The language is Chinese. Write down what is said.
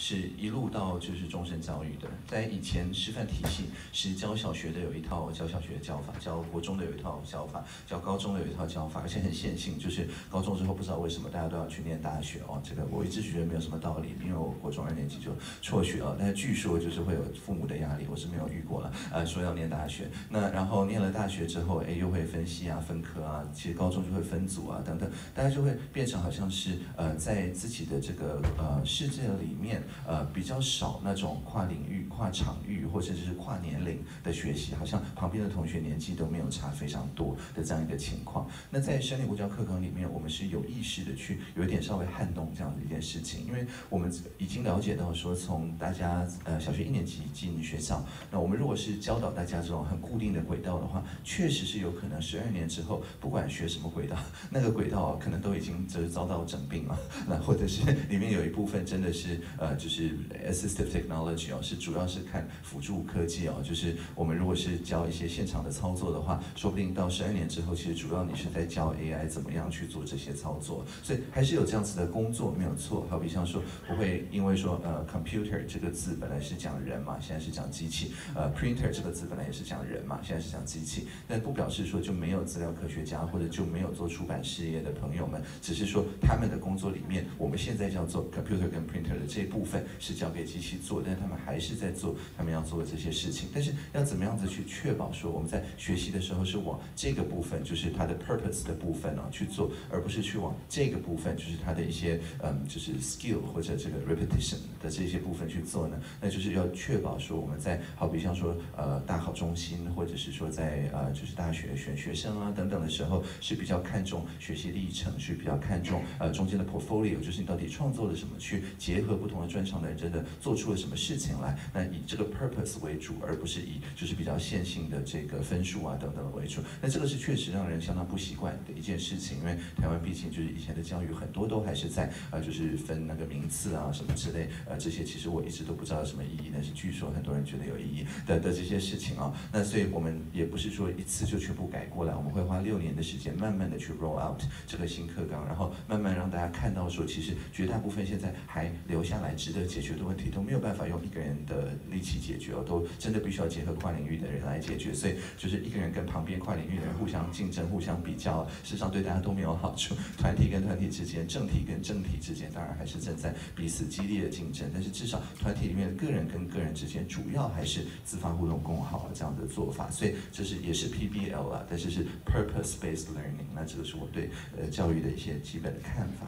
是一路到就是终身教育的。在以前师范体系是教小学的有一套教小学的教法，教国中的有一套教法，教高中的有一套教法，而且很线性，就是高中之后不知道为什么大家都要去念大学哦。这个我一直觉得没有什么道理，因为我国中二年级就辍学了，但是据说就是会有父母的压力，我是没有遇过了。呃，说要念大学，那然后念了大学之后，哎，又会分析啊、分科啊，其实高中就会分组啊等等，大家就会变成好像是呃在自己的这个呃世界里面呃比较少那种跨领域、跨场域或者是跨年龄的学习，好像旁边的同学年纪都没有差非常多的这样一个情况。那在生理物教课纲里面，我们是有意识的去有一点稍微撼动这样的一件事情，因为我们已经了解到说，从大家呃小学一年级进学校，那我们如果是教导大家这种很固定的轨道的话，确实是有可能十二年之后，不管学什么轨道，那个轨道可能都已经就是遭到整病了，那或者是里面有一部分真的是呃就是 assistive technology 哦，是主要是看辅助科技哦，就是我们如果是教一些现场的操作的话，说不定到十二年之后，其实主要你是在教 AI 怎么样去做这些操作，所以还是有这样子的工作没有错。好比像说不会因为说呃 computer 这个字本来是讲人嘛，现在是讲机器，呃 printer 这个字本来也是讲人嘛，现在是讲机器，但不表示说就没有资料科学家或者就没有做出版事业的朋友们，只是说他们的工作里面，我们现在叫做 computer 跟 printer 的这一部分是交给机器做，但他们还是在做他们要做的这些事情。但是要怎么样子去确保说我们在学习的时候是往这个部分，就是它的 purpose 的部分呢去做，而不是去往这个部分，就是它的一些嗯就是 skill 或者这个 repetition 的这些部分去做呢？那就是要确保说我们在好比像说呃大考中心，或者是说在呃就是大学选学生啊等等的时候，是比较看重学习历程，是比较看重呃中间的 portfolio，就是你到底创作了什么，去结合不同的专长的人，真的做出了什么事情来。那以这个 purpose 为主，而不是以就是比较线性的这个分数啊等等为主。那这个是确实让人相当不习惯的一件事情，因为台湾毕竟就是以前的教育很多都还是在呃就是分那个名次啊什么之类，呃这些其实我一直都不知道有什么意义，但是据说很多人觉得有意义的的这些事情啊。那所以我们也不是说一次就全部改过来，我们会花六年的时间，慢慢的去 roll out 这个新课纲，然后慢慢让大家看到说，其实绝大部分现在还留下来值得解决的问题都没有办法用一个人的力气解决哦，都真的必须要结合跨领域的人来解决。所以就是一个人跟旁边跨领域的人互相竞争、互相比较，事实上对大家都没有好处。团体跟团体之间、政体跟政体之间，当然还是正在彼此激烈的竞争，但是至少团体里面个人跟个人之间，主要还是自发互动共好这样的做法。所以这是也是 PBL 啊，但是是 Purpose Based Learning。那这个是我对呃教育的一些基本的看法。